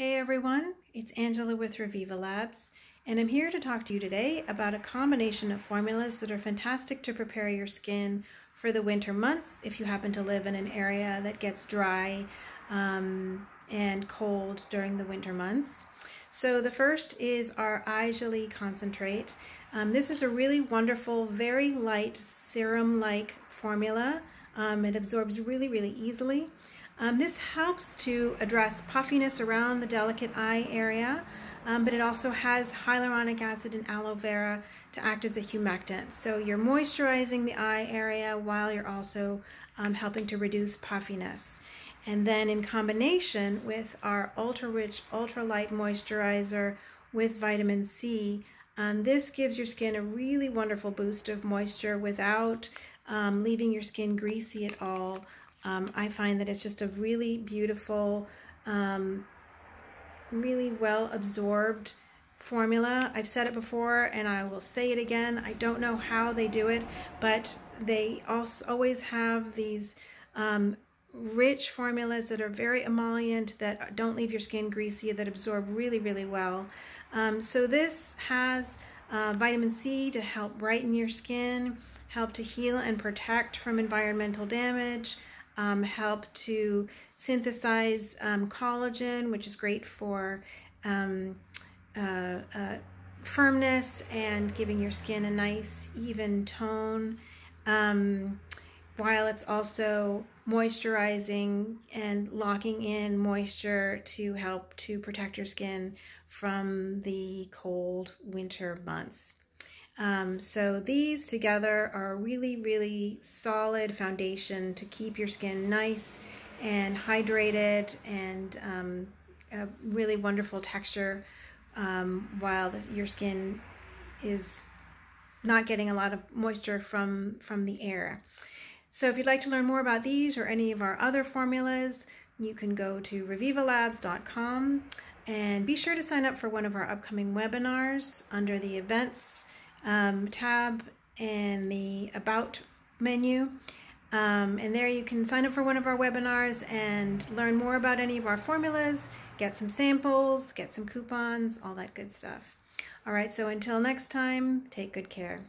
Hey everyone, it's Angela with Reviva Labs, and I'm here to talk to you today about a combination of formulas that are fantastic to prepare your skin for the winter months if you happen to live in an area that gets dry um, and cold during the winter months. So the first is our Eye Concentrate. Um, this is a really wonderful, very light serum-like formula. Um, it absorbs really, really easily. Um, this helps to address puffiness around the delicate eye area, um, but it also has hyaluronic acid and aloe vera to act as a humectant. So you're moisturizing the eye area while you're also um, helping to reduce puffiness. And then in combination with our ultra rich, ultra light moisturizer with vitamin C, um, this gives your skin a really wonderful boost of moisture without um, leaving your skin greasy at all um, I find that it's just a really beautiful, um, really well absorbed formula. I've said it before and I will say it again. I don't know how they do it, but they also always have these um, rich formulas that are very emollient, that don't leave your skin greasy, that absorb really, really well. Um, so this has uh, vitamin C to help brighten your skin, help to heal and protect from environmental damage, um, help to synthesize um, collagen, which is great for um, uh, uh, firmness and giving your skin a nice even tone um, while it's also moisturizing and locking in moisture to help to protect your skin from the cold winter months. Um, so these together are a really, really solid foundation to keep your skin nice and hydrated and um, a really wonderful texture um, while the, your skin is not getting a lot of moisture from, from the air. So if you'd like to learn more about these or any of our other formulas, you can go to revivalabs.com and be sure to sign up for one of our upcoming webinars under the events um, tab in the About menu. Um, and there you can sign up for one of our webinars and learn more about any of our formulas, get some samples, get some coupons, all that good stuff. All right, so until next time, take good care.